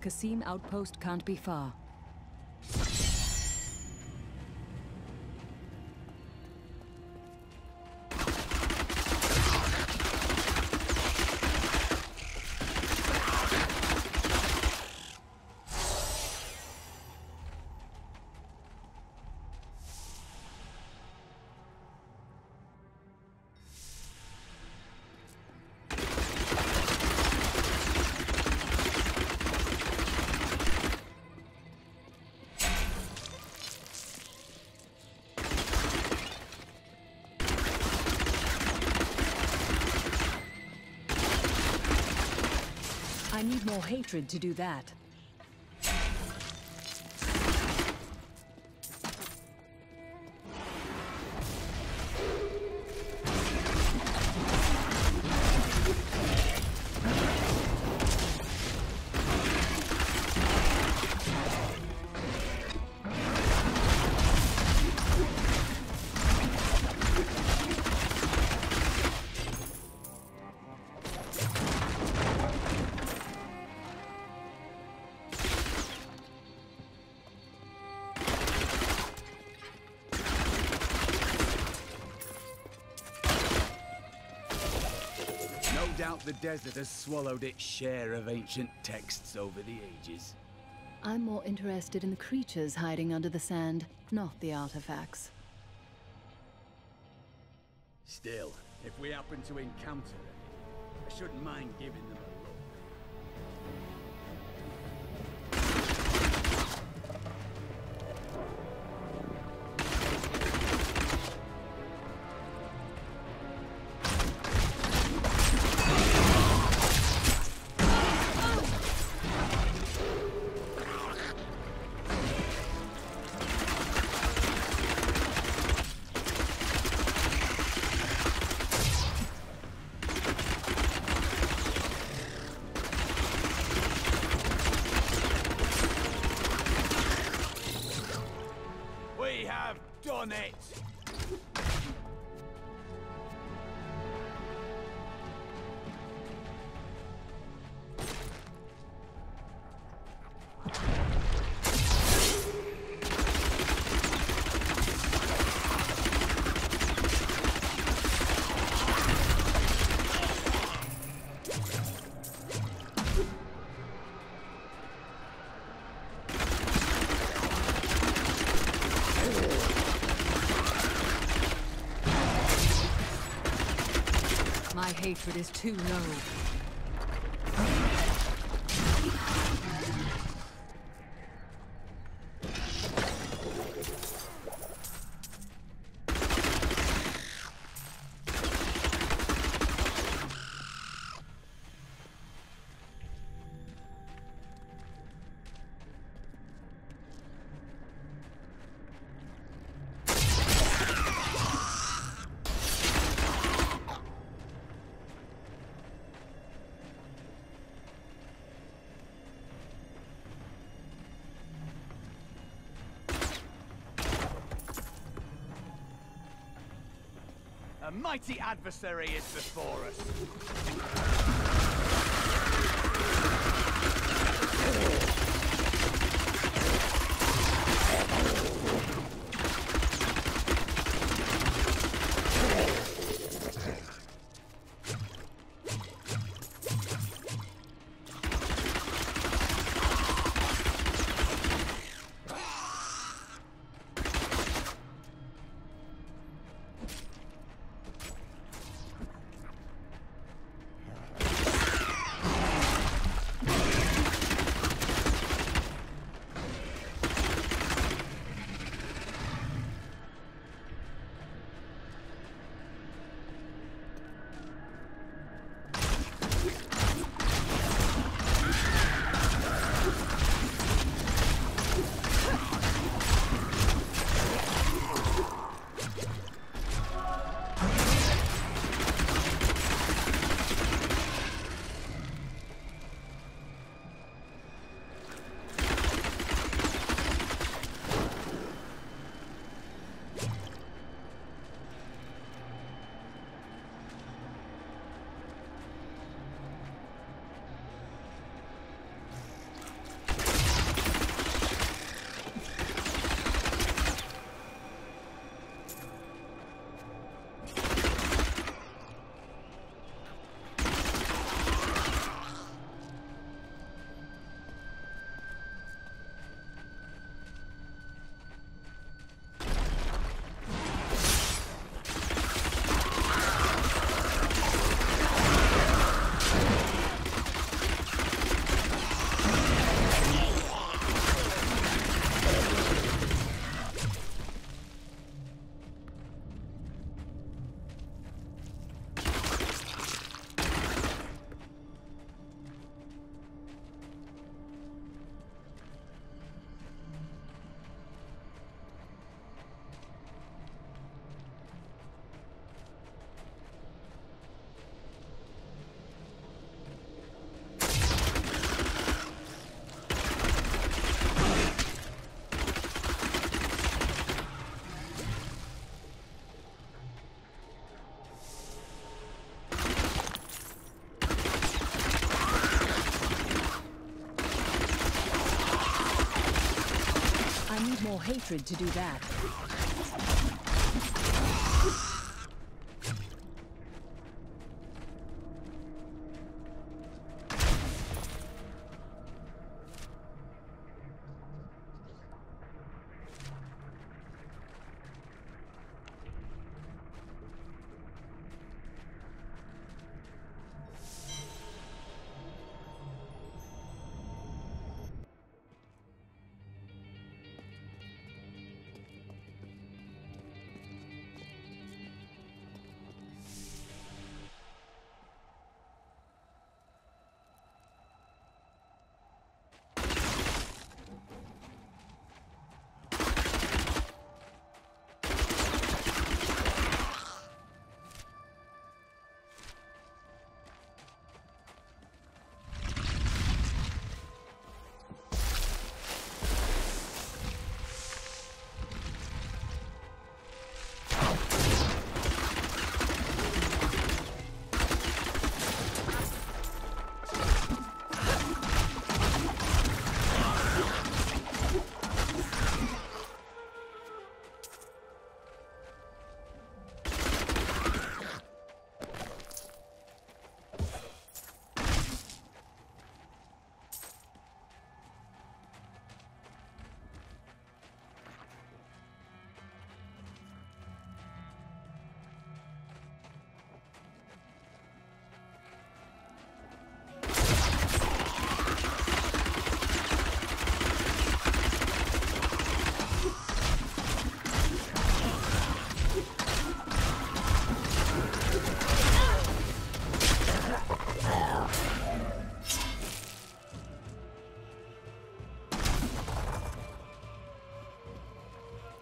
Kasim outpost can't be far. I need more hatred to do that. Doubt the desert has swallowed its share of ancient texts over the ages. I'm more interested in the creatures hiding under the sand, not the artifacts. Still, if we happen to encounter any, I shouldn't mind giving them done it! Hatred is too low. Mighty adversary is before us. Hatred to do that.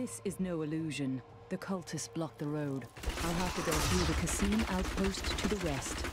This is no illusion. The cultists block the road. I'll have to go through the Kasim outpost to the west.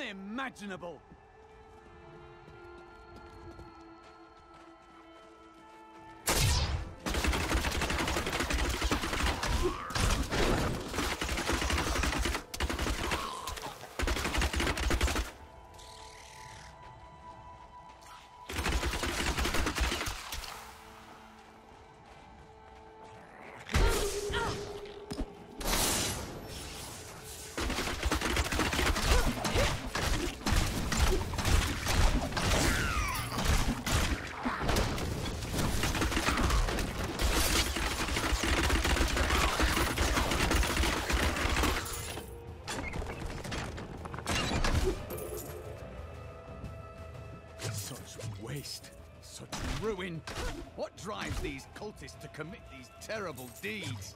Unimaginable! These cultists to commit these terrible deeds?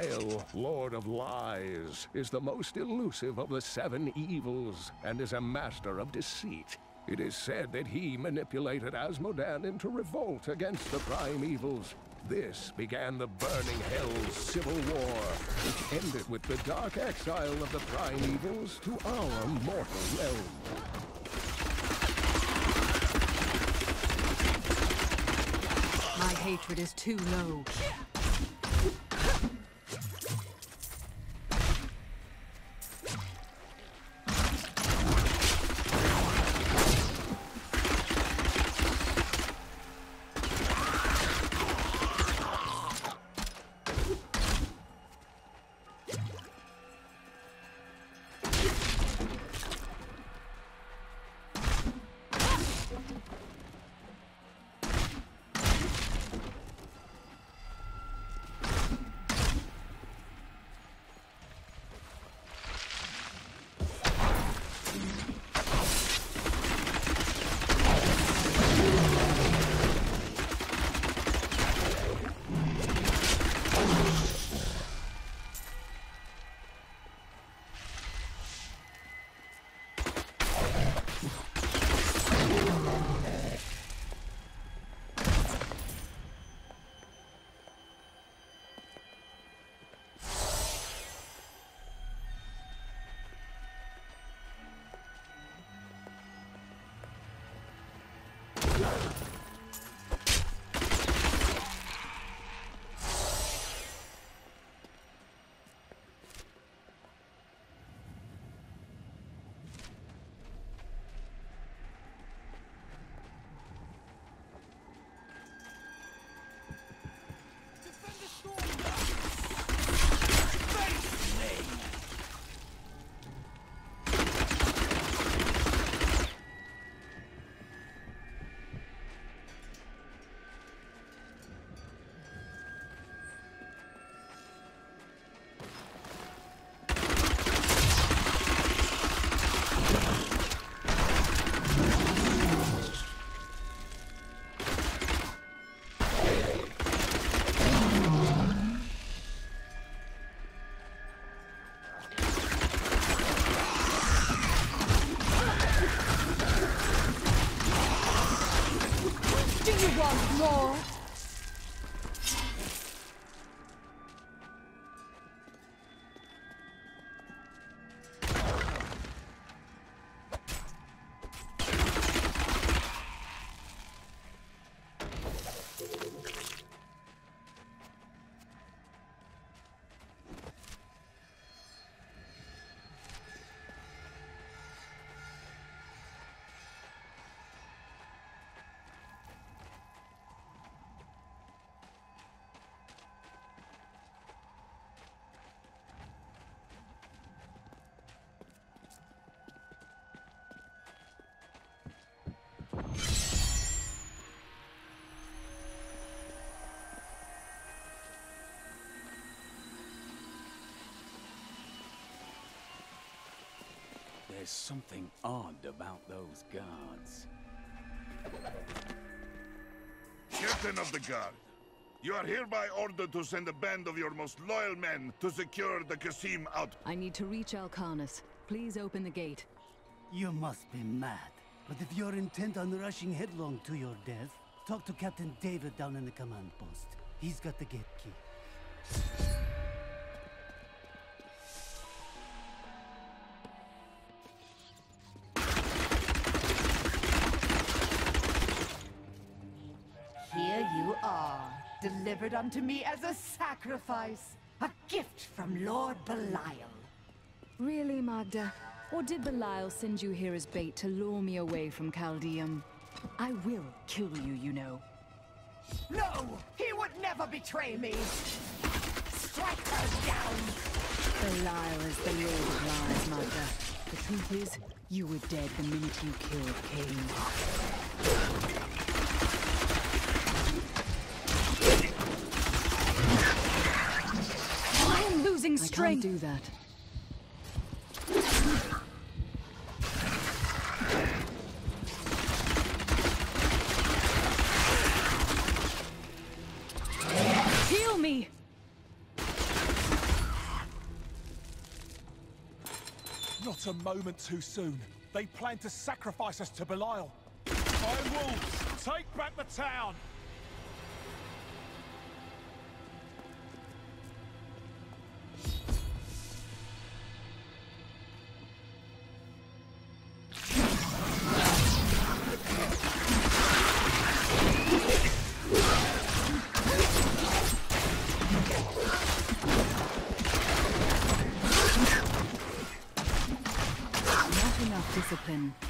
Belial, Lord of Lies, is the most elusive of the seven evils and is a master of deceit. It is said that he manipulated Azmodan into revolt against the Prime Evils. This began the Burning Hells Civil War, which ended with the dark exile of the Prime Evils to our mortal realm. My hatred is too low. There's something odd about those guards. Captain of the Guard, you are hereby ordered to send a band of your most loyal men to secure the Kasim out. I need to reach Alcarnus. Please open the gate. You must be mad. But if you're intent on rushing headlong to your death, talk to Captain Davyd down in the command post. He's got the gate key. Here you are, delivered unto me as a sacrifice, a gift from Lord Belial. Really, Magda? Or did Belial send you here as bait to lure me away from Caldeum? I will kill you, you know. No, he would never betray me. Strike her down. Belial is the Lord of Lies, Magda. The truth is, you were dead the minute you killed Cain. string. do that. Heal me. Not a moment too soon. They plan to sacrifice us to Belial. Fire wolves, take back the town! Not